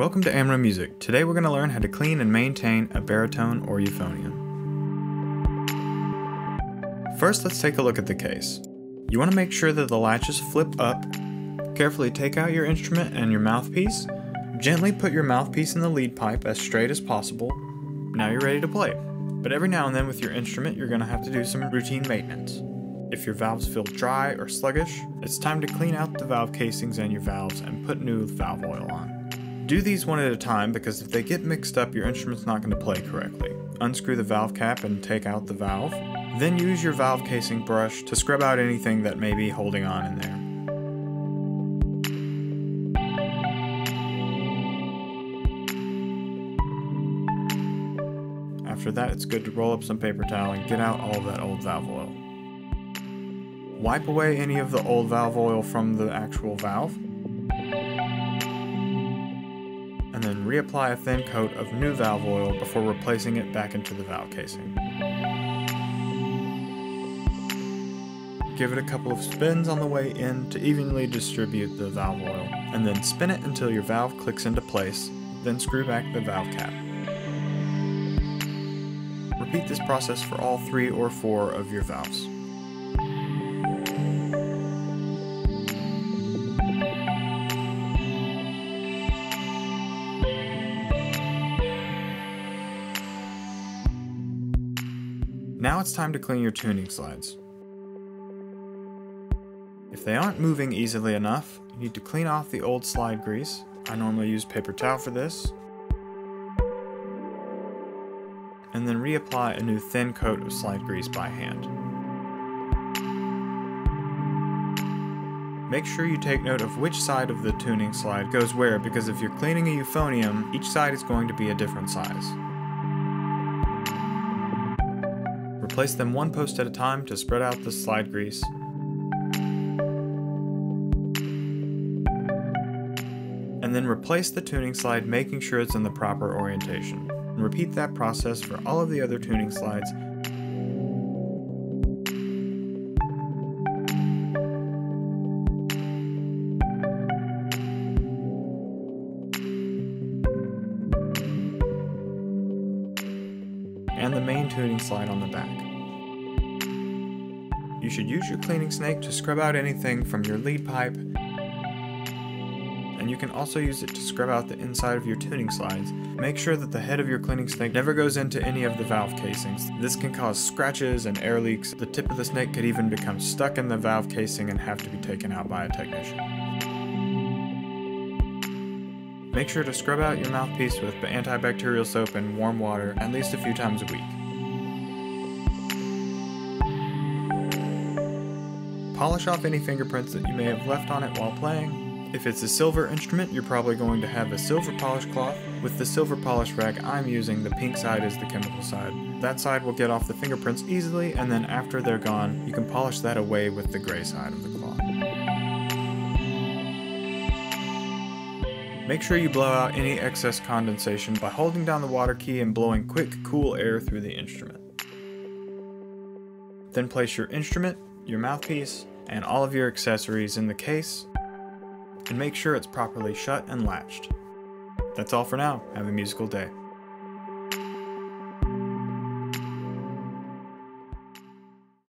Welcome to Amro Music. Today we're going to learn how to clean and maintain a baritone or euphonium. First, let's take a look at the case. You want to make sure that the latches flip up. Carefully take out your instrument and your mouthpiece. Gently put your mouthpiece in the lead pipe as straight as possible. Now you're ready to play. But every now and then with your instrument, you're going to have to do some routine maintenance. If your valves feel dry or sluggish, it's time to clean out the valve casings and your valves and put new valve oil on. Do these one at a time because if they get mixed up, your instrument's not going to play correctly. Unscrew the valve cap and take out the valve. Then use your valve casing brush to scrub out anything that may be holding on in there. After that, it's good to roll up some paper towel and get out all that old valve oil. Wipe away any of the old valve oil from the actual valve and then reapply a thin coat of new valve oil before replacing it back into the valve casing. Give it a couple of spins on the way in to evenly distribute the valve oil, and then spin it until your valve clicks into place, then screw back the valve cap. Repeat this process for all three or four of your valves. Now it's time to clean your tuning slides. If they aren't moving easily enough, you need to clean off the old slide grease. I normally use paper towel for this. And then reapply a new thin coat of slide grease by hand. Make sure you take note of which side of the tuning slide goes where because if you're cleaning a euphonium, each side is going to be a different size. Place them one post at a time to spread out the slide grease. And then replace the tuning slide making sure it's in the proper orientation. And repeat that process for all of the other tuning slides and the main tuning slide on the back. You should use your cleaning snake to scrub out anything from your lead pipe, and you can also use it to scrub out the inside of your tuning slides. Make sure that the head of your cleaning snake never goes into any of the valve casings. This can cause scratches and air leaks. The tip of the snake could even become stuck in the valve casing and have to be taken out by a technician. Make sure to scrub out your mouthpiece with antibacterial soap and warm water at least a few times a week. Polish off any fingerprints that you may have left on it while playing. If it's a silver instrument, you're probably going to have a silver polish cloth. With the silver polish rag I'm using, the pink side is the chemical side. That side will get off the fingerprints easily, and then after they're gone, you can polish that away with the gray side of the cloth. Make sure you blow out any excess condensation by holding down the water key and blowing quick, cool air through the instrument. Then place your instrument, your mouthpiece, and all of your accessories in the case, and make sure it's properly shut and latched. That's all for now. Have a musical day.